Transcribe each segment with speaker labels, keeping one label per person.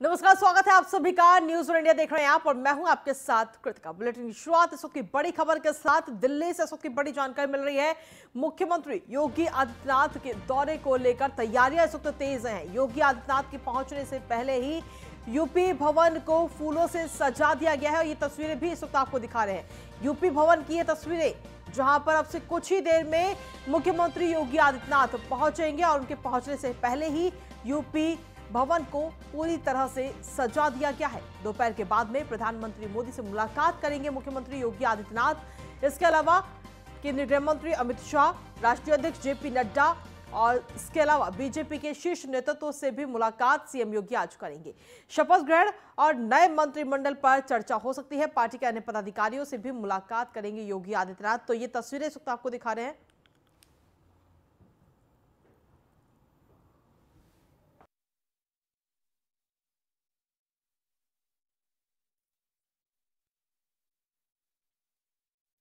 Speaker 1: नमस्कार, स्वागत है आप सभी का न्यूज़ इंडिया देख रहे हैं आप और मैं हूँ आपके साथ कृतिका। बुलेटिन की शुरुआत इस वक्त की बड़ी खबर के साथ दिल्ली से इस वक्त की बड़ी जानकारी मिल रही है। मुख्यमंत्री योगी आदित्यनाथ के दौरे को लेकर तैयारियाँ इस वक्त तेज हैं। योगी आदित्यनाथ के पहुँचने से पहले ही यूपी भवन को फूलों से सजा दिया गया है और ये तस्वीरें भी इस वक्त आपको दिखा रहे हैं। यूपी भवन की ये तस्वीरें, जहाँ पर अब से कुछ ही देर में मुख्यमंत्री योगी आदित्यनाथ पहुँचेंगे और उनके पहुँचने से पहले ही यूपी भवन को पूरी तरह से सजा दिया गया है। दोपहर के बाद में प्रधानमंत्री मोदी से मुलाकात करेंगे मुख्यमंत्री योगी आदित्यनाथ। इसके अलावा केंद्रीय गृह मंत्री अमित शाह, राष्ट्रीय अध्यक्ष जेपी नड्डा और इसके अलावा बीजेपी के शीर्ष नेतृत्व से भी मुलाकात सीएम योगी आज करेंगे। शपथ ग्रहण और नए मंत्रिमंडल पर चर्चा हो सकती है। पार्टी के अन्य पदाधिकारियों से भी मुलाकात करेंगे योगी आदित्यनाथ। तो ये तस्वीरें इस वक्त आपको दिखा रहे हैं।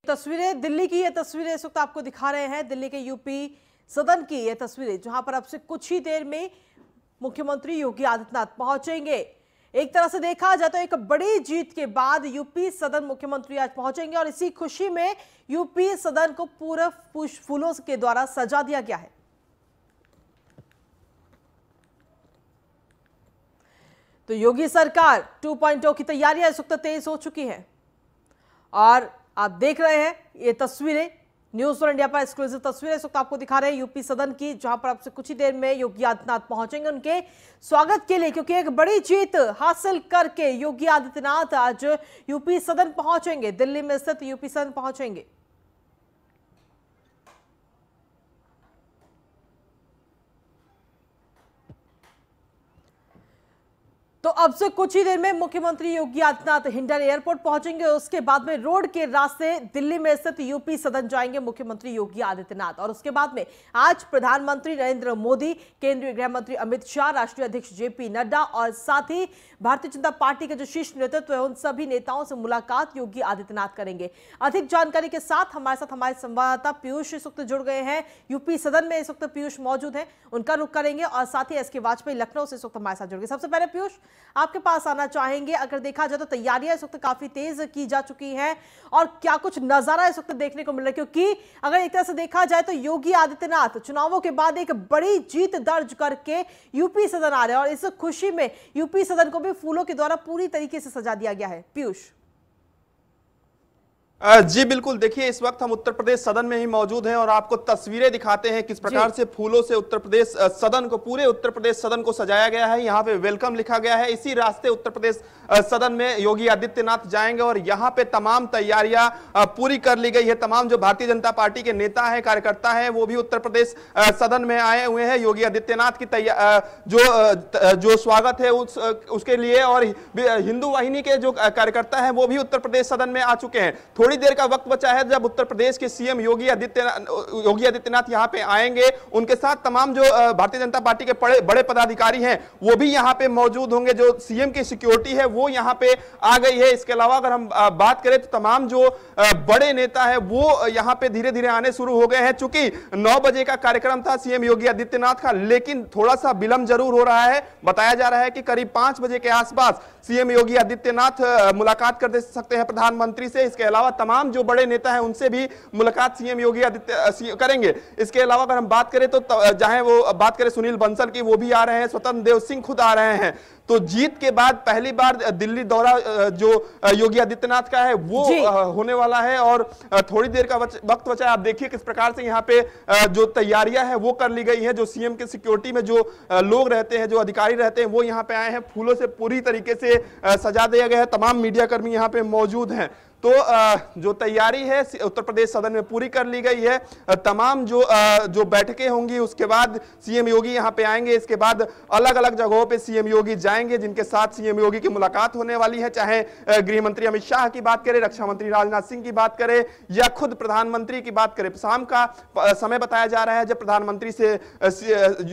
Speaker 1: तस्वीरें, दिल्ली की ये तस्वीरें इस वक्त आपको दिखा रहे हैं। दिल्ली के यूपी सदन की ये तस्वीरें, जहाँ पर अब से कुछ ही देर में मुख्यमंत्री योगी आदित्यनाथ पहुँचेंगे। एक तरह से देखा जाए तो एक बड़ी जीत के बाद यूपी सदन मुख्यमंत्री आज पहुँचेंगे और इसी खुशी में यूपी सदन को पूरे फूलों के द्वारा सजा दिया गया है। तो योगी सरकार 2.0 की तैयारियाँ इस वक्त तेज हो चुकी है और आप देख रहे हैं, ये तस्वीरें न्यूज़ फॉर इंडिया पर एक्सक्लूसिव तस्वीरें इस वक्त आपको दिखा रहे हैं यूपी सदन की, जहाँ पर आपसे कुछ ही देर में योगी आदित्यनाथ पहुँचेंगे उनके स्वागत के लिए, क्योंकि एक बड़ी जीत हासिल करके योगी आदित्यनाथ आज यूपी सदन पहुँचेंगे, दिल्ली में स्थित यूपी सदन पहुँचेंगे। तो अब से कुछ ही देर में मुख्यमंत्री योगी आदित्यनाथ हिंडन एयरपोर्ट पहुँचेंगे उसके बाद में रोड के रास्ते दिल्ली में स्थित यूपी सदन जाएँगे मुख्यमंत्री योगी आदित्यनाथ। और उसके बाद में आज प्रधानमंत्री नरेंद्र मोदी, केंद्रीय गृह मंत्री अमित शाह, राष्ट्रीय अध्यक्ष जेपी नड्डा और साथ ही भारतीय जनता पार्टी के जो शीर्ष नेतृत्व है, उन सभी नेताओं से मुलाकात योगी आदित्यनाथ करेंगे। अधिक जानकारी के साथ हमारे साथ हमारे संवाददाता पीयूष इस वक्त जुड़ गए हैं। यूपी सदन में इस वक्त पीयूष मौजूद है, उनका रुख करेंगे और साथ ही एस वाजपेयी लखनऊ से इस वक्त हमारे साथ जुड़ गए। सबसे पहले पीयूष आपके पास आना चाहेंगे। अगर देखा जाए तो तैयारियाँ इस वक्त काफ़ी तेज की जा चुकी हैं और क्या कुछ नज़ारा इस वक्त देखने को मिल रहा है? क्योंकि अगर एक तरह से देखा जाए तो योगी आदित्यनाथ चुनावों के बाद एक बड़ी जीत दर्ज करके यूपी सदन आ रहे हैं और इस खुशी में यूपी सदन को भी फूलों के द्वारा पूरी तरीके से सजा दिया गया है। पीयूष।
Speaker 2: जी बिल्कुल। देखिए इस वक्त हम उत्तर प्रदेश सदन में ही मौजूद हैं और आपको तस्वीरें दिखाते हैं किस प्रकार से फूलों से उत्तर प्रदेश सदन को पूरे उत्तर प्रदेश सदन को सजाया गया है। यहाँ पे वेलकम लिखा गया है। इसी रास्ते उत्तर प्रदेश सदन में योगी आदित्यनाथ जाएँगे और यहाँ पे तमाम तैयारियाँ पूरी कर ली गई है। तमाम जो भारतीय जनता पार्टी के नेता है कार्यकर्ता है वो भी उत्तर प्रदेश सदन में आए हुए हैं। योगी आदित्यनाथ की जो जो स्वागत है उस उसके लिए और हिंदू वाहिनी के जो कार्यकर्ता है वो भी उत्तर प्रदेश सदन में आ चुके हैं। थोड़ी देर का वक्त बचा है जब उत्तर प्रदेश के सीएम योगी आदित्यनाथ योगी आदित्यनाथ यहाँ पे आएँगे। उनके साथ तमाम जो भारतीय जनता पार्टी के बड़े बड़े पदाधिकारी हैं, वो भी यहाँ पे मौजूद होंगे। जो सीएम की सिक्योरिटी है, वो यहाँ पे आ गई है। इसके अलावा अगर हम बात करें तो तमाम जो बड़े नेता है, वो यहाँ पे धीरे धीरे आने शुरू हो गए हैं। चूँकि नौ बजे का कार्यक्रम था सीएम योगी आदित्यनाथ का, लेकिन थोड़ा सा विलंब ज़रूर हो रहा है। बताया जा रहा है कि करीब पाँच बजे के आसपास सीएम योगी आदित्यनाथ मुलाकात कर सकते हैं प्रधानमंत्री से। इसके अलावा तमाम जो बड़े नेता हैं उनसे भी मुलाकात सीएम योगी आदित्य करेंगे। इसके अलावा अगर हम बात करें तो चाहे वो बात करें सुनील बंसल की वो भी आ रहे हैं स्वतंत्र देव सिंह खुद आ रहे हैं। तो जीत के बाद पहली बार दिल्ली दौरा जो योगी आदित्यनाथ का है वो होने वाला है और थोड़ी देर का वक्त बचा है। आप देखिए किस प्रकार से यहाँ पे जो तैयारियाँ हैं वो कर ली गई है। जो सीएम के सिक्योरिटी में जो लोग रहते हैं जो अधिकारी रहते हैं वो यहाँ पे आए हैं। फूलों से पूरी तरीके से सजा दिया गया है। तमाम मीडिया कर्मी यहाँ पे मौजूद हैं। तो जो तैयारी है उत्तर प्रदेश सदन में पूरी कर ली गई है। तमाम जो जो बैठकें होंगी उसके बाद सीएम योगी यहाँ पे आएँगे। इसके बाद अलग अलग जगहों पे सीएम योगी जाएँगे जिनके साथ सीएम योगी की मुलाकात होने वाली है। चाहे गृह मंत्री अमित शाह की बात करें रक्षा मंत्री राजनाथ सिंह की बात करें या खुद प्रधानमंत्री की बात करें। शाम का समय बताया जा रहा है जब प्रधानमंत्री से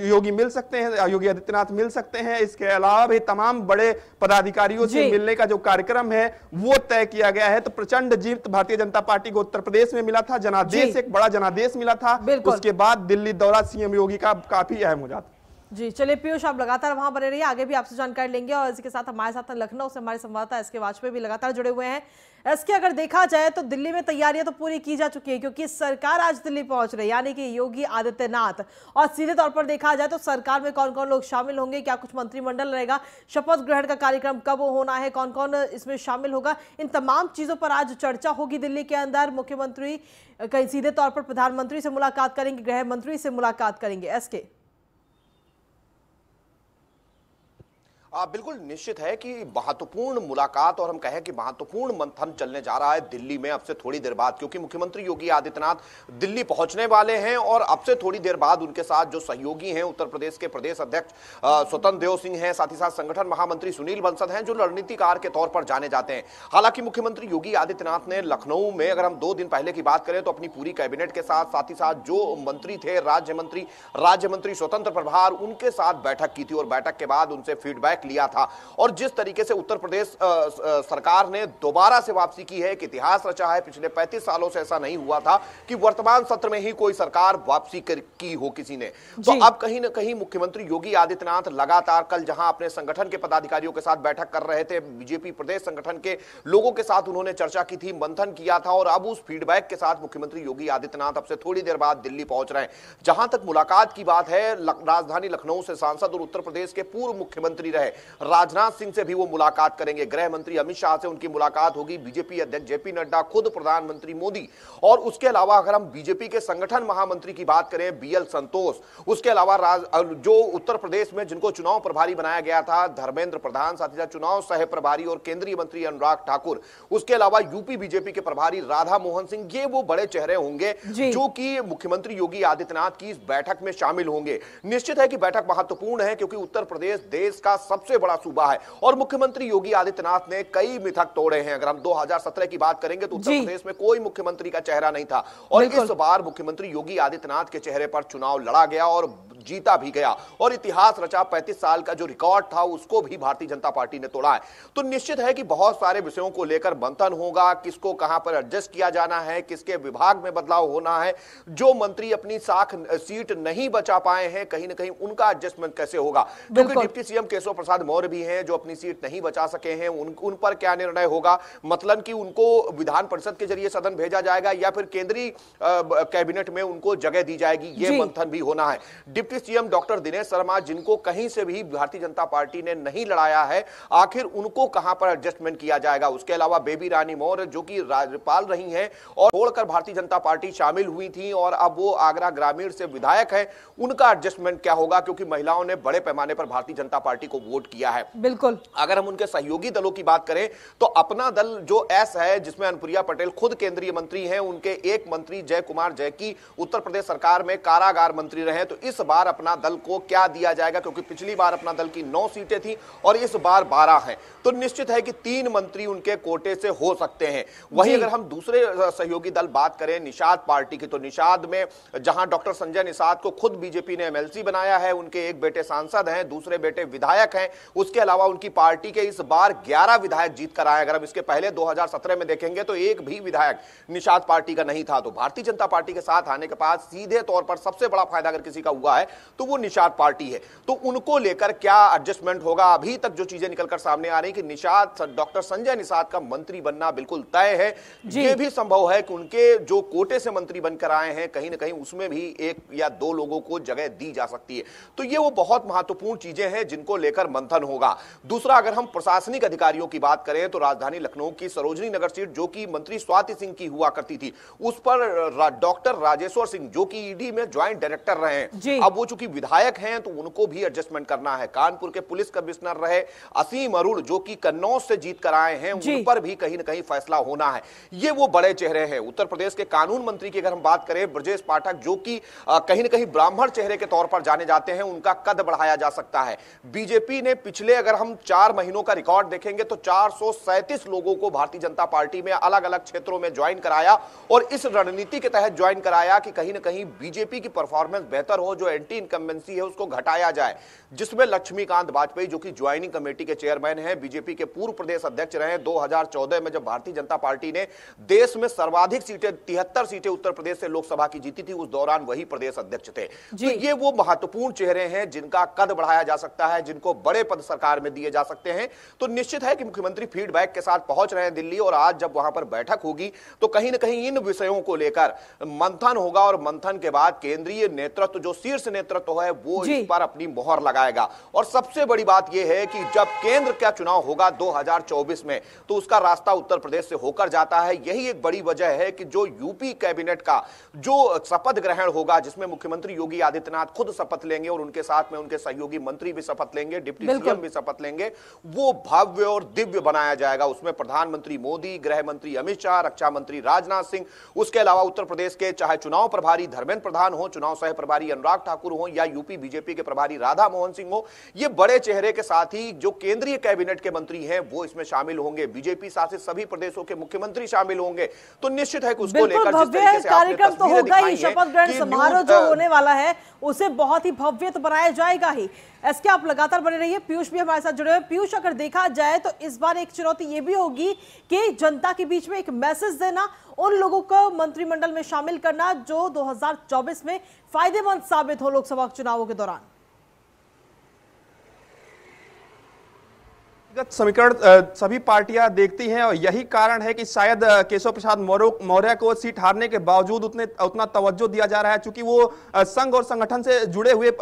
Speaker 2: योगी मिल सकते हैं योगी आदित्यनाथ मिल सकते हैं। इसके अलावा भी तमाम बड़े पदाधिकारियों से मिलने का जो कार्यक्रम है वो तय किया गया है। तो प्रचंड जीत भारतीय जनता पार्टी को उत्तर प्रदेश में मिला था जनादेश एक बड़ा जनादेश मिला था। उसके बाद दिल्ली दौरा सीएम योगी का काफ़ी अहम हो जाता।
Speaker 1: जी, चलिए पीयूष, आप लगातार वहाँ बने रहिए, आगे भी आपसे जानकारी लेंगे और इसके साथ हमारे साथ लखनऊ से हमारे संवाददाता एस के वाजपेयी भी लगातार जुड़े हुए हैं। एस के अगर देखा जाए तो दिल्ली में तैयारियाँ तो पूरी की जा चुकी है, क्योंकि सरकार आज दिल्ली पहुँच रही है, यानी कि योगी आदित्यनाथ। और सीधे तौर पर देखा जाए तो सरकार में कौन कौन लोग शामिल होंगे, क्या कुछ मंत्रिमंडल रहेगा, शपथ ग्रहण का कार्यक्रम कब होना है कौन कौन इसमें शामिल होगा, इन तमाम चीज़ों पर आज चर्चा होगी दिल्ली के अंदर। मुख्यमंत्री कहीं सीधे तौर पर प्रधानमंत्री से मुलाकात करेंगे, गृह मंत्री से मुलाकात करेंगे। एस के
Speaker 3: आ, बिल्कुल निश्चित है कि महत्वपूर्ण मुलाकात और हम कहें कि महत्वपूर्ण मंथन चलने जा रहा है दिल्ली में अब से थोड़ी देर बाद क्योंकि मुख्यमंत्री योगी आदित्यनाथ दिल्ली पहुँचने वाले हैं और अब से थोड़ी देर बाद उनके साथ जो सहयोगी हैं उत्तर प्रदेश के प्रदेश अध्यक्ष स्वतंत्र देव सिंह हैं साथ ही साथ संगठन महामंत्री सुनील बंसद हैं जो रणनीतिकार के तौर पर जाने जाते हैं। हालाँकि मुख्यमंत्री योगी आदित्यनाथ ने लखनऊ में अगर हम दो दिन पहले की बात करें तो अपनी पूरी कैबिनेट के साथ साथ ही साथ जो मंत्री थे राज्य मंत्री राज्य मंत्री स्वतंत्र प्रभार उनके साथ बैठक की थी और बैठक के बाद उनसे फीडबैक लिया था। और जिस तरीके से उत्तर प्रदेश सरकार ने दोबारा से वापसी की है एक इतिहास रचा है पिछले 35 सालों से ऐसा नहीं हुआ था कि वर्तमान सत्र में ही कोई सरकार वापसी की हो किसी ने। तो अब कहीं ना कहीं मुख्यमंत्री योगी आदित्यनाथ लगातार कल जहाँ अपने संगठन के पदाधिकारियों के साथ बैठक कर रहे थे बीजेपी प्रदेश संगठन के लोगों के साथ उन्होंने चर्चा की थी मंथन किया था और अब उस फीडबैक के साथ मुख्यमंत्री योगी आदित्यनाथ अब से थोड़ी देर बाद दिल्ली पहुँच रहे हैं। जहाँ तक मुलाकात की बात है राजधानी लखनऊ से सांसद और उत्तर प्रदेश के पूर्व मुख्यमंत्री रहे। राजनाथ सिंह से भी वो मुलाकात करेंगे। गृह मंत्री अमित शाह से उनकी मुलाकात होगी। बीजेपी अध्यक्ष जेपी नड्डा खुद प्रधानमंत्री मोदी। और उसके अलावा अगर हम बीजेपी के संगठन महामंत्री की बात करें बीएल संतोष उसके अलावा जो उत्तर प्रदेश में जिनको चुनाव प्रभारी बनाया गया था धर्मेंद्र प्रधान साथ ही साथ चुनाव सह प्रभारी और केंद्रीय मंत्री अनुराग ठाकुर उसके अलावा यूपी बीजेपी के प्रभारी राधा मोहन सिंह ये वो बड़े चेहरे होंगे जो कि मुख्यमंत्री योगी आदित्यनाथ की इस बैठक में शामिल होंगे। निश्चित है कि बैठक महत्वपूर्ण है क्योंकि उत्तर प्रदेश देश का सबसे बड़ा सूबा है। और मुख्यमंत्री योगी आदित्यनाथ ने कई मिथक तोड़े हैं। अगर हम 2017 की बात करेंगे तो उत्तर प्रदेश में कोई मुख्यमंत्री का चेहरा नहीं था। और इस बार मुख्यमंत्री योगी आदित्यनाथ के चेहरे पर चुनाव लड़ा गया और जीता भी गया। और इतिहास रचा 35 साल का जो रिकॉर्ड था उसको भी भारतीय जनता पार्टी ने तोड़ा है। तो निश्चित है कि बहुत सारे विषयों को लेकर मंथन होगा किसको कहाँ पर एडजस्ट किया जाना है किसके विभाग में बदलाव होना है। जो मंत्री अपनी साख सीट नहीं बचा पाए हैं कहीं ना कहीं उनका एडजस्टमेंट कैसे होगा? क्योंकि डिप्टी सीएम केशव प्रसाद मौर्य भी हैं जो अपनी सीट नहीं बचा सके हैं उन, उन पर क्या निर्णय होगा? मतलब कि उनको विधान परिषद के ज़रिए सदन भेजा जाएगा या फिर केंद्रीय कैबिनेट में उनको जगह दी जाएगी ये मंथन भी होना है। Deputy deputy CM doctor Dinesh Sharma जिनको कहीं से भी भारतीय जनता पार्टी ने नहीं लड़ाया है आखिर उनको कहाँ पर एडजस्टमेंट किया जाएगा? उसके अलावा बेबी रानी मौर्य जो कि राज्यपाल रही हैं और छोड़कर भारतीय जनता पार्टी शामिल हुई थी और अब वो आगरा ग्रामीण से विधायक है उनका एडजस्टमेंट क्या होगा? क्योंकि महिलाओं ने बड़े पैमाने पर भारतीय जनता पार्टी को वोट किया है।
Speaker 1: बिल्कुल।
Speaker 3: अगर हम उनके सहयोगी दलों की बात करें तो अपना दल जो एस है जिसमें अनुप्रिया पटेल खुद केंद्रीय मंत्री हैं उनके एक मंत्री जय कुमार जैकी उत्तर प्रदेश सरकार में कारागार मंत्री रहे तो इस बार बार अपना दल को क्या दिया जाएगा? क्योंकि पिछली बार अपना दल की नौ सीटें थी और इस बार बारह हैं। तो निश्चित है कि तीन मंत्री उनके कोटे से हो सकते हैं। वहीं अगर हम दूसरे सहयोगी दल बात करें निषाद पार्टी की तो निषाद में जहाँ डॉक्टर संजय निषाद को खुद बीजेपी ने एमएलसी बनाया है उनके एक बेटे सांसद हैं दूसरे बेटे विधायक हैं उसके अलावा उनकी पार्टी के इस बार ग्यारह विधायक जीत कर आए। अगर हम इसके पहले दो हज़ार सत्रह में देखेंगे तो एक भी विधायक निषाद पार्टी का नहीं था। तो भारतीय जनता पार्टी के साथ आने के बाद सीधे तौर पर सबसे बड़ा फ़ायदा अगर किसी का हुआ है तो वो निषाद पार्टी है। तो उनको लेकर क्या एडजस्टमेंट होगा? अभी तक जो चीज़ें निकलकर सामने आ रही कि निषाद डॉक्टर संजय निषाद का मंत्री बनना बिल्कुल तय है। ये भी संभव है कि उनके जो कोटे से मंत्री बनकर आए हैं कहीं ना कहीं उसमें भी एक या दो लोगों को जगह दी जा सकती है। तो ये वो बहुत महत्वपूर्ण चीज़ें हैं जिनको लेकर मंथन होगा। दूसरा अगर हम प्रशासनिक अधिकारियों की बात करें तो राजधानी लखनऊ की सरोजनी नगर सीट जो कि मंत्री स्वाति सिंह की हुआ करती थी उस पर डॉक्टर राजेश्वर सिंह जो कि ईडी में ज्वाइंट डायरेक्टर रहे हैं। अब वो चूँकि विधायक हैं तो उनको भी एडजस्टमेंट करना है। कानपुर के पुलिस कमिश्नर रहे असीम अरुण जो कि कन्नौज से जीत कर आए हैं उन पर भी कहीं ना कहीं फैसला होना है। ये वो बड़े चेहरे हैं। उत्तर प्रदेश के कानून मंत्री की अगर हम बात करें ब्रजेश पाठक जो कि कहीं ना कहीं ब्राह्मण चेहरे के तौर पर जाने जाते हैं उनका कद बढ़ाया जा सकता है। बीजेपी ने पिछले अगर हम चार महीनों का रिकॉर्ड देखेंगे तो चार लोगों को भारतीय जनता पार्टी में अलग अलग क्षेत्रों में ज्वाइन कराया और इस रणनीति के तहत ज्वाइन कराया कि कहीं ना कहीं बीजेपी की परफॉर्मेंस बेहतर हो जो एंटी इनकम्बेंसी है उसको घटाया जाए जिसमें लक्ष्मीकांत वाजपेयी जो कि ज्वाइनिंग कमेटी के चेयरमैन हैं बीजेपी के पूर्व प्रदेश अध्यक्ष रहे 2014 में जब भारतीय जनता पार्टी ने देश में सर्वाधिक सीटें तिहत्तर सीटें उत्तर प्रदेश से लोकसभा की जीती थी उस दौरान वही प्रदेश अध्यक्ष थे। तो ये वो महत्वपूर्ण चेहरे हैं जिनका कद बढ़ाया जा सकता है जिनको बड़े पद सरकार में दिए जा सकते हैं। तो निश्चित है कि मुख्यमंत्री फीडबैक के साथ पहुँच रहे हैं दिल्ली और आज जब वहाँ पर बैठक होगी तो कहीं ना कहीं इन विषयों को लेकर मंथन होगा और मंथन के बाद केंद्रीय नेतृत्व जो शीर्ष नेतृत्व है वो इस पर अपनी मोहर लगाएगा। और सबसे बड़ी बात यह है कि जब केंद्र का चुनाव होगा 2024 में तो उसका रास्ता उत्तर प्रदेश से होकर जाता है। यही एक बड़ी वजह है कि जो यूपी कैबिनेट का जो शपथ ग्रहण होगा जिसमें मुख्यमंत्री योगी आदित्यनाथ खुद शपथ लेंगे और उनके साथ में उनके सहयोगी मंत्री भी शपथ लेंगे डिप्टी सीएम भी शपथ लेंगे वो भव्य और दिव्य बनाया जाएगा। उसमें प्रधानमंत्री मोदी गृह मंत्री अमित शाह रक्षा मंत्री राजनाथ सिंह उसके अलावा उत्तर प्रदेश के चाहे चुनाव प्रभारी धर्मेंद्र प्रधान हो चुनाव सह प्रभारी अनुराग ठाकुर हो या यूपी बीजेपी के प्रभारी राधा मोहन सिंह हो ये बड़े चेहरे के साथ ही जो केंद्रीय कैबिनेट के मंत्री हैं वो इसमें शामिल होंगे। बीजेपी शासित सभी प्रदेशों के मुख्यमंत्री शामिल होंगे। तो निश्चित है कि उसको लेकर
Speaker 1: कार्यक्रम तो होगा ही शपथ ग्रहण समारोह जो होने वाला है उसे बहुत ही भव्य तो बनाया जाएगा ही। इसके आप लगातार बने रहिए पीयूष भी हमारे साथ जुड़े हुए पीयूष अगर देखा जाए तो इस बार एक चुनौती ये भी होगी कि जनता के बीच में एक मैसेज देना उन लोगों को मंत्रिमंडल में शामिल करना जो 2024 में फ़ायदेमंद साबित हो लोकसभा चुनावों के दौरान।
Speaker 2: समीकरण सभी पार्टियाँ देखती हैं और यही कारण है कि शायद केशव प्रसाद मौर्य को सीट हारने के बावजूद उतने उतना तवज्जो दिया जा रहा है। क्योंकि वो संघ और संगठन से जुड़े हुए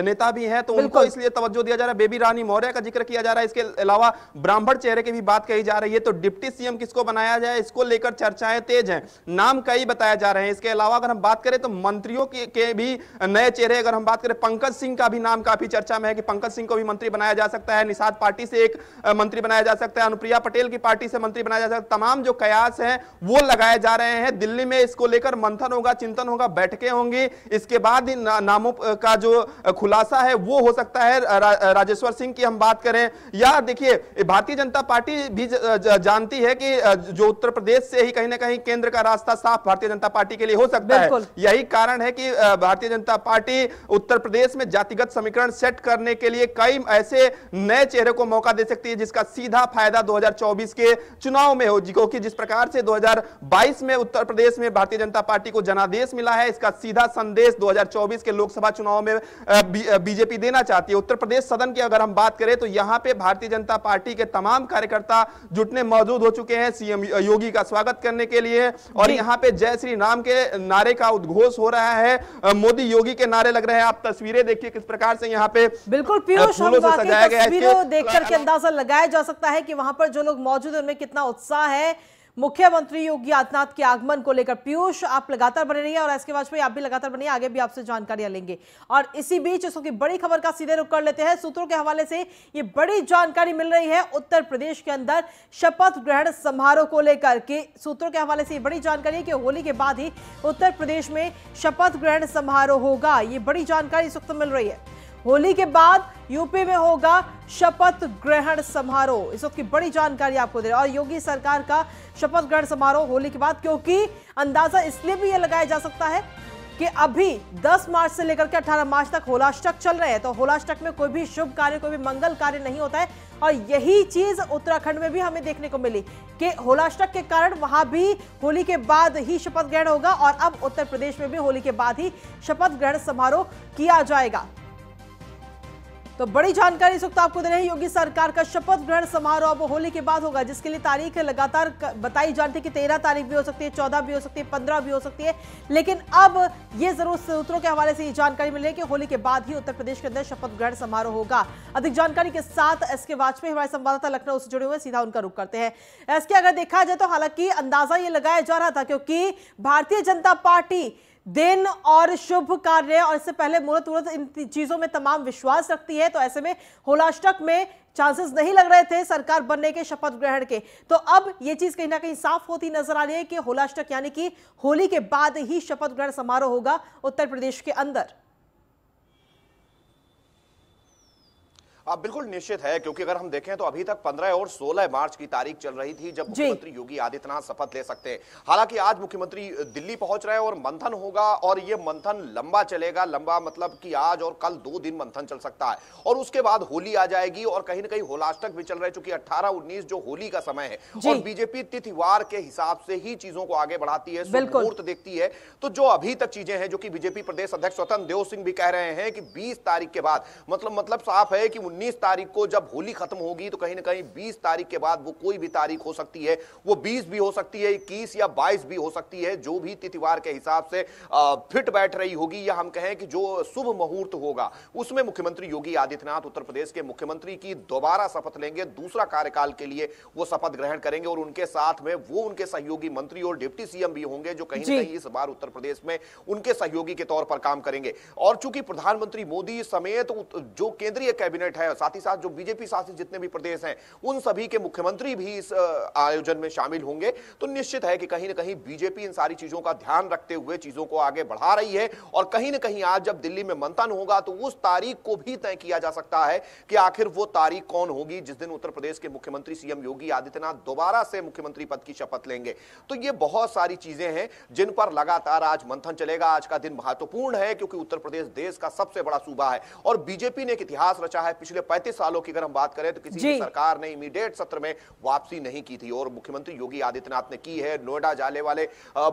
Speaker 2: नेता भी हैं तो उनको इसलिए तवज्जो दिया जा रहा है। बेबी रानी मौर्य का ज़िक्र किया जा रहा है। इसके अलावा ब्राह्मण चेहरे की भी बात कही जा रही है। तो डिप्टी सीएम किसको बनाया जाए इसको लेकर चर्चाएँ तेज है। नाम कई बताए जा रहे हैं। इसके अलावा अगर हम बात करें तो मंत्रियों के भी नए चेहरे अगर हम बात करें पंकज सिंह का भी नाम काफ़ी चर्चा में है कि पंकज सिंह को भी मंत्री बनाया जा सकता है। निषाद पार्टी से एक मंत्री बनाया जा सकता है। अनुप्रिया पटेल की पार्टी से मंत्री बनाया जा सकता है। तमाम जो कयास हैं वो लगाए जा रहे हैं। दिल्ली में इसको लेकर मंथन होगा चिंतन होगा बैठकें होंगी। इसके बाद ही ना, नामों का जो खुलासा है वो हो सकता है। रा, राजेश्वर सिंह की हम बात करें। या देखिए भारतीय जनता पार्टी भी जानती है कि जो उत्तर प्रदेश से ही कहीं ना कहीं केंद्र का रास्ता साफ़ भारतीय जनता पार्टी के लिए हो सकता है। यही कारण है कि भारतीय जनता पार्टी उत्तर प्रदेश में जातिगत समीकरण सेट करने के लिए कई ऐसे नए चेहरे को मौका दे सकती है जिसका सीधा फ़ायदा 2024 के चुनाव में हो। क्योंकि जिस प्रकार से 2022 में उत्तर प्रदेश में भारतीय जनता पार्टी को जनादेश मिला है इसका सीधा संदेश 2024 के लोकसभा चुनाव में बीजेपी देना चाहती है। उत्तर प्रदेश सदन की अगर हम बात करें तो यहाँ पे भारतीय जनता पार्टी के तमाम कार्यकर्ता जुटने मौजूद हो चुके हैं सीएम योगी का स्वागत करने के लिए। और यहाँ पे जय श्री राम के नारे का उद्घोष हो रहा है। मोदी योगी के नारे लग रहे हैं। आप तस्वीरें देखिए किस प्रकार से यहाँ पे
Speaker 1: बिल्कुल फूलों से सजाया गया है। देख करके अंदाज़ा लगाया जा सकता है कि वहाँ पर जो लोग मौजूद है, उनमें कितना उत्साह है। मुख्यमंत्री योगी आदित्यनाथ के आगमन को लेकर पीयूष आप लगातार बने रहिए और एसके वाजपेयी आप भी लगातार बनिए, आगे भी आपसे जानकारियाँ लेंगे। और इसी बीच इसको की बड़ी खबर का सीधे रुख कर लेते हैं। सूत्रों के हवाले से ये बड़ी जानकारी मिल रही है उत्तर प्रदेश के अंदर शपथ ग्रहण समारोह को लेकर के। सूत्रों के हवाले से ये बड़ी जानकारी है कि होली के बाद ही उत्तर प्रदेश में शपथ ग्रहण समारोह होगा। ये बड़ी जानकारी इस वक्त मिल रही है। होली के बाद यूपी में होगा शपथ ग्रहण समारोह। इस वक्त की बड़ी जानकारी आपको दे रहे और योगी सरकार का शपथ ग्रहण समारोह होली के बाद, क्योंकि अंदाज़ा इसलिए भी यह लगाया जा सकता है कि अभी 10 मार्च से लेकर के 18 मार्च तक होलाष्टक चल रहे हैं। तो होलाष्टक में कोई भी शुभ कार्य, कोई भी मंगल कार्य नहीं होता है। और यही चीज़ उत्तराखंड में भी हमें देखने को मिली कि होलाष्टक के कारण वहाँ भी होली के बाद ही शपथ ग्रहण होगा और अब उत्तर प्रदेश में भी होली के बाद ही शपथ ग्रहण समारोह किया जाएगा। तो बड़ी जानकारी इस वक्त आपको दे रहे हैं, योगी सरकार का शपथ ग्रहण समारोह अब होली के बाद होगा, जिसके लिए तारीख लगातार बताई जाती है कि तेरह तारीख भी हो सकती है, चौदह भी हो सकती है, पंद्रह भी हो सकती है। लेकिन अब ये ज़रूर सूत्रों के हवाले से ये जानकारी मिल रही है कि होली के बाद ही उत्तर प्रदेश के अंदर शपथ ग्रहण समारोह होगा। अधिक जानकारी के साथ एस के वाजपेयी हमारे संवाददाता लखनऊ से जुड़े हुए सीधा उनका रुख करते हैं। एस के अगर देखा जाए तो हालाँकि अंदाज़ा ये लगाया जा रहा था, क्योंकि भारतीय जनता पार्टी दिन और शुभ कार्य, और इससे पहले मुहूर्त मुहूर्त इन चीज़ों में तमाम विश्वास रखती है तो ऐसे में होलाष्टक में चांसेस नहीं लग रहे थे सरकार बनने के शपथ ग्रहण के। तो अब ये चीज़ कहीं ना कहीं साफ़ होती नज़र आ रही है कि होलाष्टक यानी कि होली के बाद ही शपथ ग्रहण समारोह होगा उत्तर प्रदेश के अंदर।
Speaker 3: आप बिल्कुल निश्चित है क्योंकि अगर हम देखें तो अभी तक 15 और 16 मार्च की तारीख चल रही थी जब मुख्यमंत्री योगी आदित्यनाथ शपथ ले सकते। हैं हालाँकि आज मुख्यमंत्री दिल्ली पहुँच रहे हैं और मंथन होगा और यह मंथन लंबा चलेगा लंबा मतलब कि आज और कल दो दिन मंथन चल सकता है। और उसके बाद होली आ जाएगी और कहीं ना कहीं होलाष्टक भी चल रहे चूँकि अट्ठारह उन्नीस जो होली का समय है और बीजेपी तिथिवार के हिसाब से ही चीज़ों को आगे बढ़ाती है मुहूर्त देखती है। तो जो अभी तक चीज़ें हैं जो कि बीजेपी प्रदेश अध्यक्ष स्वतंत्र देव सिंह भी कह रहे हैं कि बीस तारीख के बाद मतलब मतलब साफ़ है कि 19 तारीख को जब होली खत्म होगी तो कहीं ना कहीं 20 तारीख के बाद वो कोई भी तारीख हो सकती है। वो 20 भी हो सकती है 21 या 22 भी हो सकती है जो भी तिथिवार के हिसाब से फिट बैठ रही होगी। या हम कहें कि जो शुभ मुहूर्त होगा उसमें मुख्यमंत्री योगी आदित्यनाथ उत्तर प्रदेश के मुख्यमंत्री की दोबारा शपथ लेंगे। दूसरा कार्यकाल के लिए वो शपथ ग्रहण करेंगे और उनके साथ में वो उनके सहयोगी मंत्री और डिप्टी सीएम भी होंगे जो कहीं ना कहीं इस बार उत्तर प्रदेश में उनके सहयोगी के तौर पर काम करेंगे। और चूँकि प्रधानमंत्री मोदी समेत जो केंद्रीय कैबिनेट है साथ ही साथ जो बीजेपी शासित जितने भी प्रदेश हैं, उन सभी के मुख्यमंत्री भी इस आयोजन में शामिल होंगे। तो निश्चित है कि कहीं ना कहीं बीजेपी इन सारी चीज़ों का ध्यान रखते हुए चीज़ों को आगे बढ़ा रही है और कहीं ना कहीं आज जब दिल्ली में मंथन होगा तो उस तारीख को भी तय किया जा सकता है कि आखिर वो तारीख कौन होगी जिस दिन उत्तर प्रदेश के मुख्यमंत्री सीएम योगी आदित्यनाथ दोबारा से मुख्यमंत्री पद की शपथ लेंगे। तो ये बहुत सारी चीज़ें हैं जिन पर लगातार आज मंथन चलेगा। आज का दिन महत्वपूर्ण है, क्योंकि उत्तर प्रदेश देश का सबसे बड़ा सूबा है और बीजेपी ने एक इतिहास रचा है पिछले पैंतीस सालों की अगर हम बात करें तो किसी सरकार ने इमीडिएट सत्र में वापसी नहीं की थी और मुख्यमंत्री योगी आदित्यनाथ ने की है नोएडा जाने वाले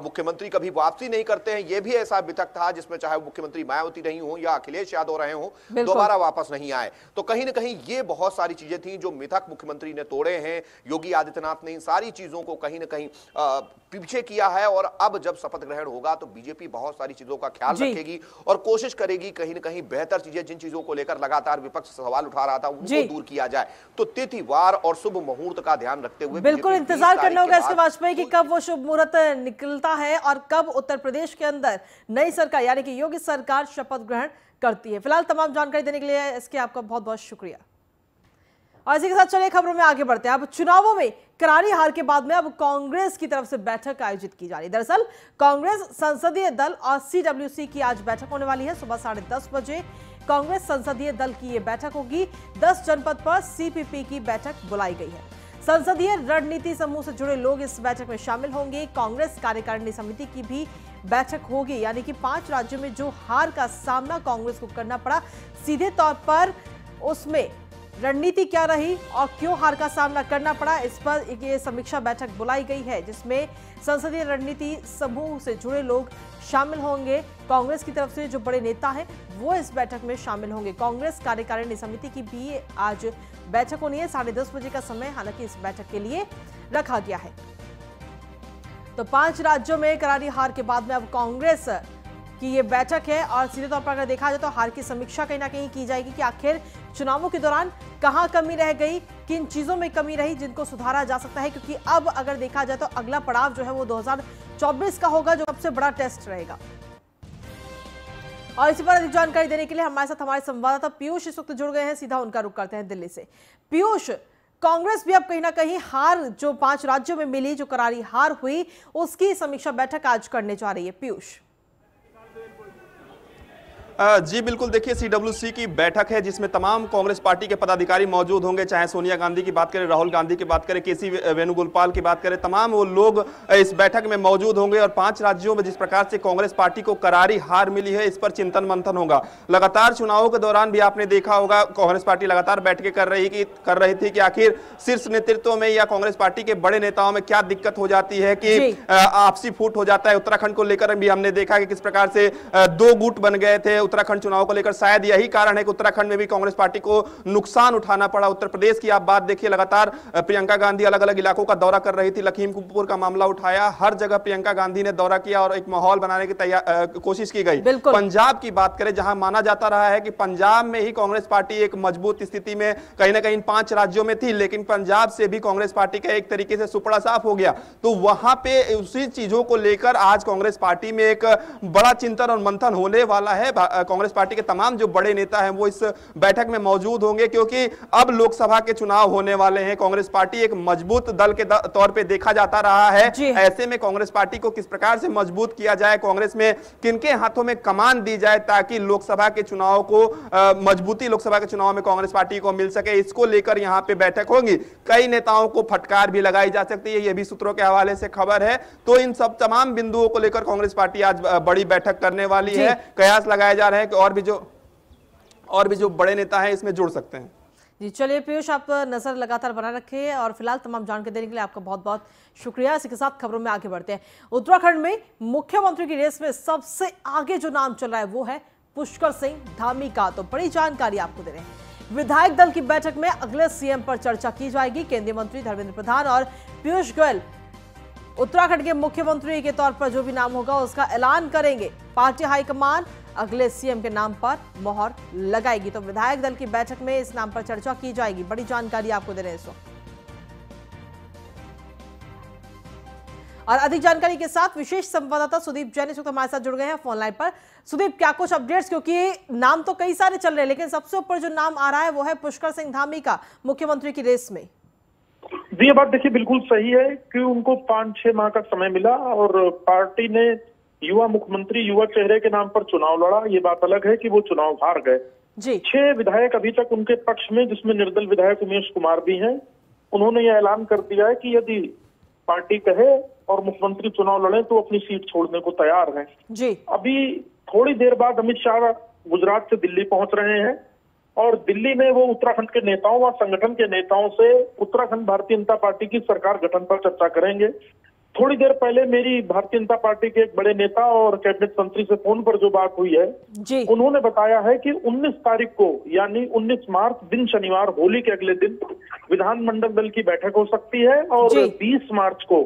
Speaker 3: मुख्यमंत्री कभी वापसी नहीं करते हैं यह भी ऐसा वितक था जिसमें चाहे मुख्यमंत्री मायावती नहीं हो या अखिलेश यादव रहे हो दोबारा वापस नहीं आए। तो कहीं ना कहीं ये बहुत सारी चीज़ें थी जो मिथक मुख्यमंत्री ने तोड़े हैं योगी आदित्यनाथ ने इन सारी चीज़ों को कहीं ना कहीं पीछे किया है और अब जब शपथ ग्रहण होगा तो बीजेपी बहुत सारी चीज़ों का ख्याल रखेगी और कोशिश करेगी कहीं ना कहीं बेहतर चीज़ें जिन चीज़ों को लेकर लगातार विपक्ष सवाल उठा रहा था उनको दूर किया जाए। तो तिथिवार और शुभ मुहूर्त का ध्यान रखते हुए
Speaker 1: बिल्कुल इंतज़ार करना होगा इसके वाजपेयी की कब वो शुभ मुहूर्त निकलता है और कब उत्तर प्रदेश के अंदर नई सरकार यानी कि योगी सरकार शपथ ग्रहण करती है। फ़िलहाल तमाम जानकारी देने के लिए इसके आपका बहुत बहुत शुक्रिया। और इसी के साथ चलिए खबरों में आगे बढ़ते हैं। अब चुनावों में करारी हार के बाद में अब कांग्रेस की तरफ़ से बैठक आयोजित की जा रही है। दरअसल कांग्रेस संसदीय दल और सीडब्ल्यूसी की आज बैठक होने वाली है सुबह साढ़े दस बजे। कांग्रेस संसदीय दल की यह बैठक होगी। दस जनपद पर सीपीपी की बैठक बुलाई गई है। संसदीय रणनीति समूह से जुड़े लोग इस बैठक में शामिल होंगे। कांग्रेस कार्यकारिणी समिति की भी बैठक होगी। यानी कि पाँच राज्यों में जो हार का सामना कांग्रेस को करना पड़ा, सीधे तौर पर उसमें रणनीति क्या रही और क्यों हार का सामना करना पड़ा? इस पर ये समीक्षा बैठक बुलाई गई है, जिसमें संसदीय रणनीति समूह से जुड़े लोग शामिल होंगे। कांग्रेस की तरफ़ से जो बड़े नेता हैं, वो इस बैठक में शामिल होंगे। कांग्रेस कार्यकारिणी समिति की भी आज बैठक होनी है। साढ़े दस बजे का समय हालाँकि इस बैठक के लिए रखा गया है। तो पाँच राज्यों में करारी हार के बाद में अब कांग्रेस की ये बैठक है और सीधे तौर पर अगर देखा जाए तो हार की समीक्षा कहीं ना कहीं की जाएगी कि आखिर चुनावों के दौरान कहाँ कमी रह गई, किन चीज़ों में कमी रही जिनको सुधारा जा सकता है, क्योंकि अब अगर देखा जाए तो अगला पड़ाव जो है वो 2024 का होगा, जो सबसे बड़ा टेस्ट रहेगा। और इसी पर अधिक जानकारी देने के लिए हमारे साथ हमारे संवाददाता पीयूष इस वक्त जुड़ गए हैं, सीधा उनका रुख करते हैं दिल्ली से। पीयूष, कांग्रेस भी अब कहीं ना कहीं हार जो पाँच राज्यों में मिली, जो करारी हार हुई, उसकी समीक्षा बैठक आज करने जा रही है। पीयूष।
Speaker 2: जी बिल्कुल देखिए सीडब्ल्यूसी की बैठक है जिसमें तमाम कांग्रेस पार्टी के पदाधिकारी मौजूद होंगे चाहे सोनिया गांधी की बात करें राहुल गांधी की बात करें केसी वेणुगोपाल की बात करें तमाम वो लोग इस बैठक में मौजूद होंगे और पाँच राज्यों में जिस प्रकार से कांग्रेस पार्टी को करारी हार मिली है इस पर चिंतन मंथन होगा। लगातार चुनावों के दौरान भी आपने देखा होगा कांग्रेस पार्टी लगातार बैठकें कर रही की कर रही थी कि आखिर शीर्ष नेतृत्व में या कांग्रेस पार्टी के बड़े नेताओं में क्या दिक्कत हो जाती है कि आपसी फूट हो जाता है। उत्तराखंड को लेकर भी हमने देखा कि किस प्रकार से दो गुट बन गए थे उत्तराखंड चुनाव को लेकर शायद यही कारण है कि उत्तराखंड में भी कांग्रेस पार्टी को नुकसान उठाना पड़ा। उत्तर प्रदेश की आप बात देखिए लगातार प्रियंका गांधी अलग अलग इलाकों का दौरा कर रही थी। लखीमपुर का मामला उठाया हर जगह प्रियंका गांधी ने दौरा किया और एक माहौल बनाने की कोशिश की गई। पंजाब की बात करें जहाँ माना जाता रहा है कि पंजाब में ही कांग्रेस पार्टी एक मज़बूत स्थिति में कहीं ना कहीं पाँच राज्यों में थी लेकिन पंजाब से भी कांग्रेस पार्टी का एक तरीके से सुपड़ा साफ़ हो गया। तो वहाँ पे उसी चीज़ों को लेकर आज कांग्रेस पार्टी में एक बड़ा चिंतन और मंथन होने वाला है। कांग्रेस पार्टी के तमाम जो बड़े नेता हैं वो इस बैठक में मौजूद होंगे क्योंकि अब लोकसभा के चुनाव होने वाले हैं। कांग्रेस पार्टी एक मज़बूत दल के तौर पर देखा जाता रहा है। ऐसे में कांग्रेस पार्टी को किस प्रकार से मज़बूत किया जाए कांग्रेस में किनके हाथों में कमान दी जाए ताकि लोकसभा के चुनाव को मजबूती लोकसभा के चुनाव में कांग्रेस पार्टी को मिल सके। इसको लेकर यहाँ पे बैठक होगी। कई नेताओं को फटकार भी लगाई जा सकती है ये भी सूत्रों के हवाले से खबर है। तो इन सब तमाम बिंदुओं को लेकर कांग्रेस पार्टी आज बड़ी बैठक करने वाली है। कयास लगाए जा रहे हैं कि और भी जो, और भी जो बड़े नेता हैं इसमें जुड़ सकते हैं।
Speaker 1: जी, चलिए पीयूष, आप नज़र लगातार बना रखे और फ़िलहाल तमाम जानकारी देने के लिए आपका बहुत बहुत शुक्रिया। इसी के साथ खबरों में आगे बढ़ते हैं। उत्तराखंड में मुख्यमंत्री की रेस में सबसे आगे जो नाम चल रहा है वो है पुष्कर सिंह धामी का। तो बड़ी जानकारी आपको दे रहे हैं। विधायक दल की बैठक में अगले सीएम पर चर्चा की जाएगी। केंद्रीय मंत्री धर्मेंद्र प्रधान और पीयूष गोयल उत्तराखंड के मुख्यमंत्री के तौर पर जो भी नाम होगा उसका ऐलान करेंगे। पार्टी हाईकमान अगले सीएम के नाम पर मोहर लगाएगी। तो विधायक दल की बैठक में इस नाम पर चर्चा की जाएगी। बड़ी जानकारी आपको दे रहे हैं इस वक्त। और अधिक जानकारी के साथ विशेष संवाददाता सुदीप जैन इस वक्त हमारे साथ जुड़ गए हैं फ़ोन लाइन पर। सुदीप, क्या कुछ अपडेट्स? क्योंकि नाम तो कई सारे चल रहे हैं, लेकिन सबसे ऊपर जो नाम आ रहा है वो है पुष्कर सिंह धामी का, मुख्यमंत्री की रेस में।
Speaker 4: जी ये बात देखिए बिल्कुल सही है कि उनको पाँच छह माह का समय मिला और पार्टी ने युवा मुख्यमंत्री युवा चेहरे के नाम पर चुनाव लड़ा। ये बात अलग है कि वो चुनाव हार गए। जी। छह विधायक अभी तक उनके पक्ष में जिसमें निर्दल विधायक उमेश कुमार भी हैं उन्होंने ये ऐलान कर दिया है कि यदि पार्टी कहे और मुख्यमंत्री चुनाव लड़े तो अपनी सीट छोड़ने को तैयार हैं। जी। अभी थोड़ी देर बाद अमित शाह गुजरात से दिल्ली पहुँच रहे हैं। और दिल्ली में वो उत्तराखंड के नेताओं व संगठन के नेताओं से उत्तराखंड भारतीय जनता पार्टी की सरकार गठन पर चर्चा करेंगे। थोड़ी देर पहले मेरी भारतीय जनता पार्टी के एक बड़े नेता और कैबिनेट मंत्री से फ़ोन पर जो बात हुई है जी। उन्होंने बताया है कि 19 तारीख को यानी 19 मार्च दिन शनिवार होली के अगले दिन विधानमंडल दल की बैठक हो सकती है और 20 मार्च को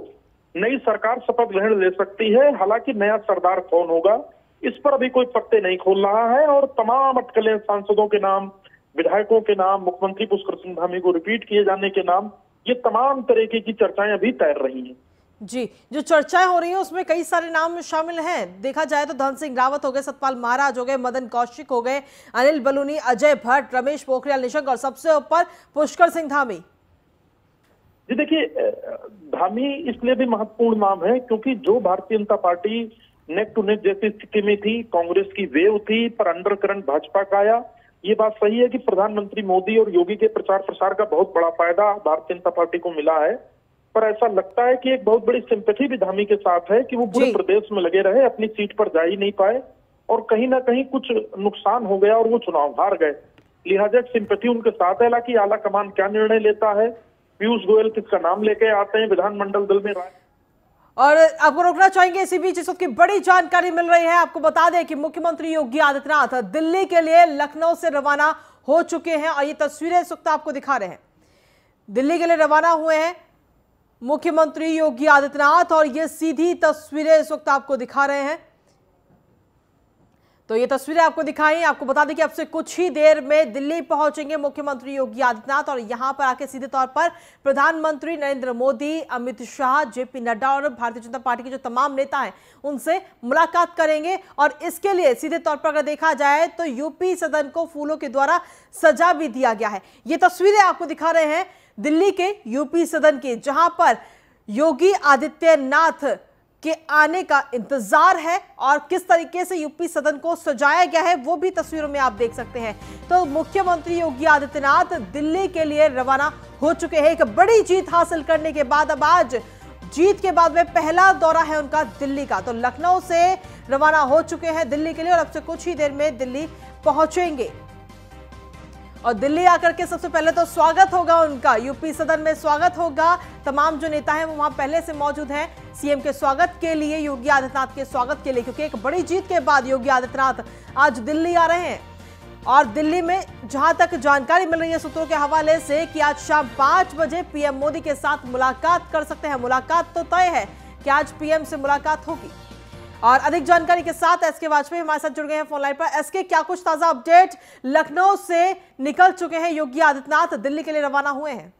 Speaker 4: नई सरकार शपथ ग्रहण ले सकती है। हालाँकि नया सरदार कौन होगा इस पर अभी कोई पत्ते नहीं खोल रहा है और तमाम अटकलें सांसदों के नाम विधायकों के नाम मुख्यमंत्री पुष्कर सिंह धामी को रिपीट किए जाने के नाम ये तमाम तरीके की चर्चाएँ अभी तैर रही हैं।
Speaker 1: जी जो चर्चाएँ हो रही हैं उसमें कई सारे नाम शामिल हैं। देखा जाए तो धन सिंह रावत हो गए सतपाल महाराज हो गए मदन कौशिक हो गए अनिल बलूनी अजय भट्ट रमेश पोखरियाल निशंक और सबसे ऊपर पुष्कर सिंह धामी
Speaker 4: जी देखिए धामी इसलिए भी महत्वपूर्ण नाम है क्योंकि जो Bharatiya Janata party neck to neck जैसी स्थिति में थी कांग्रेस की वेव थी पर अंडर करंट भाजपा का आया। ये बात सही है कि प्रधानमंत्री मोदी और योगी के प्रचार प्रसार का बहुत बड़ा फ़ायदा भारतीय जनता पार्टी को मिला है पर ऐसा लगता है कि एक बहुत बड़ी सिंपथी भी धामी के साथ है कि वो पूरे प्रदेश में लगे रहे अपनी सीट पर जा ही नहीं पाए और कहीं ना कहीं कुछ नुकसान हो गया और वो चुनाव हार गए। लिहाजा सिंपथी उनके साथ है हालाँकि आला कमान क्या निर्णय लेता है? पीयूष गोयल किसका नाम लेके आते हैं? विधानमंडल दल में
Speaker 1: और आपको रोकना चाहेंगे इसी बीच, इस वक्त की बड़ी जानकारी मिल रही है। आपको बता दें कि मुख्यमंत्री योगी आदित्यनाथ दिल्ली के लिए लखनऊ से रवाना हो चुके हैं और ये तस्वीरें इस वक्त आपको दिखा रहे हैं। दिल्ली के लिए रवाना हुए हैं मुख्यमंत्री योगी आदित्यनाथ और ये सीधी तस्वीरें इस वक्त आपको दिखा रहे हैं। तो ये तस्वीरें आपको दिखाई आपको बता दें कि अब से कुछ ही देर में दिल्ली पहुँचेंगे मुख्यमंत्री योगी आदित्यनाथ और यहाँ पर आके सीधे तौर पर प्रधानमंत्री नरेंद्र मोदी, अमित शाह, जेपी नड्डा और भारतीय जनता पार्टी के जो तमाम नेता हैं, उनसे मुलाकात करेंगे। और इसके लिए सीधे तौर पर अगर देखा जाए तो यूपी सदन को फूलों के द्वारा सजा भी दिया गया है। ये तस्वीरें आपको दिखा रहे हैं दिल्ली के यूपी सदन के, जहाँ पर योगी आदित्यनाथ के आने का इंतज़ार है और किस तरीके से यूपी सदन को सजाया गया है, वो भी तस्वीरों में आप देख सकते हैं। तो मुख्यमंत्री योगी आदित्यनाथ दिल्ली के लिए रवाना हो चुके हैं। एक बड़ी जीत हासिल करने के बाद अब आज, जीत के बाद में पहला दौरा है उनका दिल्ली का। तो लखनऊ से रवाना हो चुके हैं दिल्ली के लिए और अब से कुछ ही देर में दिल्ली पहुँचेंगे। और दिल्ली आकर के सबसे पहले तो स्वागत होगा उनका। यूपी सदन में स्वागत होगा। तमाम जो नेता हैं वो वहाँ पहले से मौजूद हैं। सीएम के स्वागत के लिए योगी आदित्यनाथ के स्वागत के लिए, क्योंकि एक बड़ी जीत के बाद योगी आदित्यनाथ आज दिल्ली आ रहे हैं। और दिल्ली में जहाँ तक जानकारी मिल रही है सूत्रों के हवाले से कि आज शाम पाँच बजे पीएम मोदी के साथ मुलाकात कर सकते हैं। मुलाकात तो तय है कि आज पीएम से मुलाकात होगी। और अधिक जानकारी के साथ एसके वाजपेयी हमारे साथ जुड़ गए हैं फोनलाइन पर। एसके, क्या कुछ ताज़ा अपडेट लखनऊ से निकल चुके हैं? योगी आदित्यनाथ दिल्ली के लिए रवाना हुए हैं।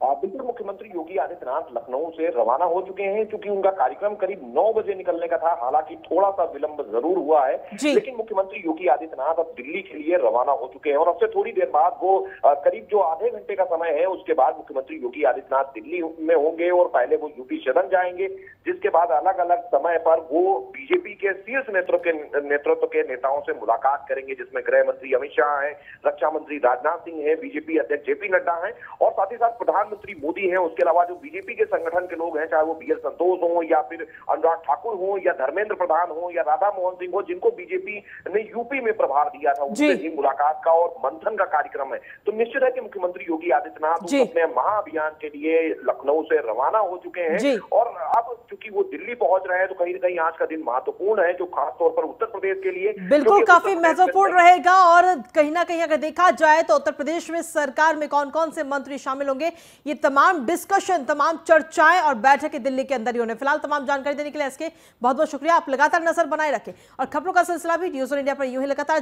Speaker 5: बिल्कुल मुख्यमंत्री योगी आदित्यनाथ लखनऊ से रवाना हो चुके हैं क्योंकि उनका कार्यक्रम करीब नौ बजे निकलने का था हालाँकि थोड़ा सा विलंब ज़रूर हुआ है लेकिन मुख्यमंत्री योगी आदित्यनाथ अब दिल्ली के लिए रवाना हो चुके हैं और अब से थोड़ी देर बाद वो करीब जो आधे घंटे का समय है उसके बाद मुख्यमंत्री योगी आदित्यनाथ दिल्ली में होंगे और पहले वो यूपी सदन जाएँगे जिसके बाद अलग अलग समय पर वो बीजेपी के शीर्ष नेतृत्व के नेतृत्व के नेताओं से मुलाकात करेंगे जिसमें गृह मंत्री अमित शाह है रक्षा मंत्री राजनाथ सिंह है बीजेपी अध्यक्ष जेपी नड्डा है और साथ ही साथ प्रधानमंत्री मोदी है उसके अलावा जो बीजेपी के संगठन के लोग हैं चाहे वो बी एल संतोष हो या फिर अनुराग ठाकुर हो या धर्मेंद्र प्रधान हो या राधा मोहन सिंह हो जिनको बीजेपी ने यूपी में प्रभार दिया था उनसे ही मुलाकात का और मंथन का कार्यक्रम है। तो निश्चित है कि मुख्यमंत्री योगी आदित्यनाथ अपने महाअभियान के लिए लखनऊ से रवाना हो चुके हैं और अब चूँकि वो दिल्ली पहुँच रहे हैं तो कहीं ना कहीं आज का दिन महत्वपूर्ण है जो खासतौर पर उत्तर प्रदेश के लिए
Speaker 1: बिल्कुल काफ़ी महत्वपूर्ण रहेगा और कहीं ना कहीं अगर देखा जाए तो उत्तर प्रदेश में सरकार में कौन कौन से मंत्री शामिल होंगे ये तमाम डिस्कशन तमाम चर्चाएँ और बैठकें दिल्ली के अंदर ही होने। फ़िलहाल तमाम जानकारी देने के लिए इसके बहुत बहुत शुक्रिया। आप लगातार नज़र बनाए रखें। और खबरों का सिलसिला भी न्यूज़ ऑन इंडिया पर यूँ ही लगातार